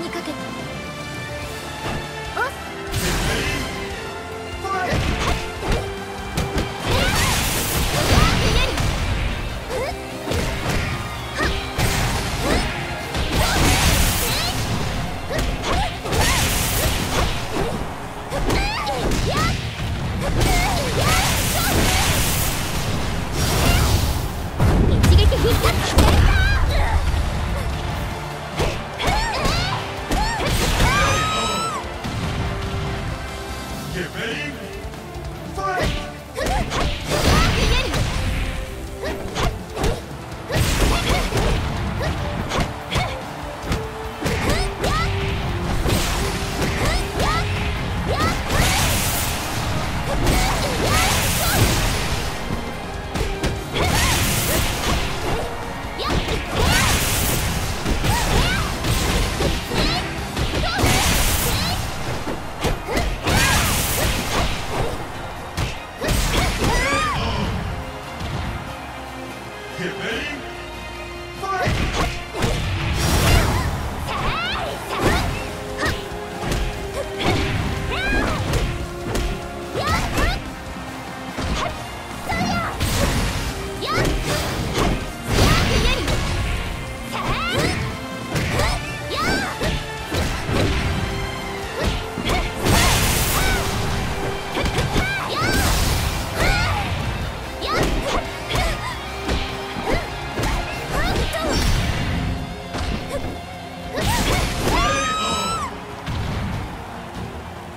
にかけて。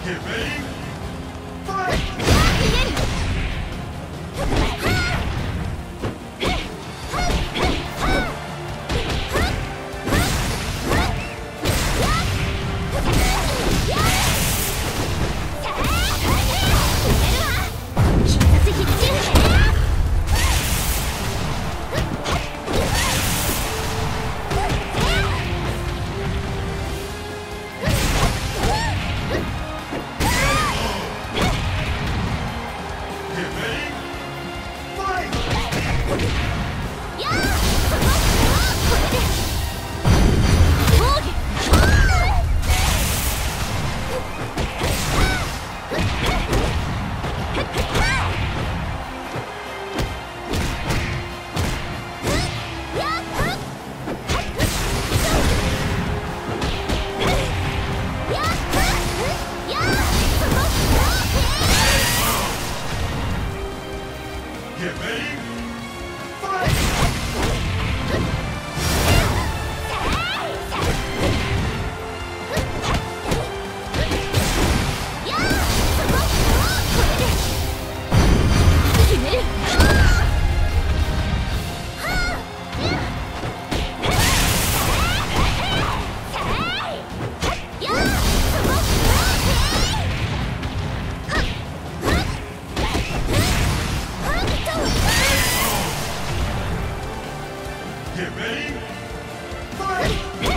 Get me. Get ready, fight! Get ready? Fight!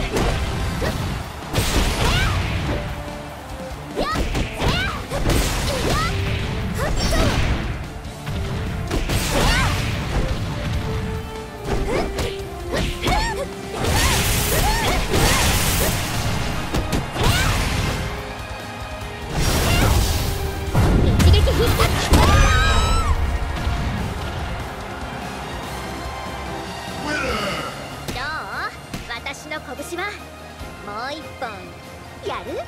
私の拳はもう一本やる？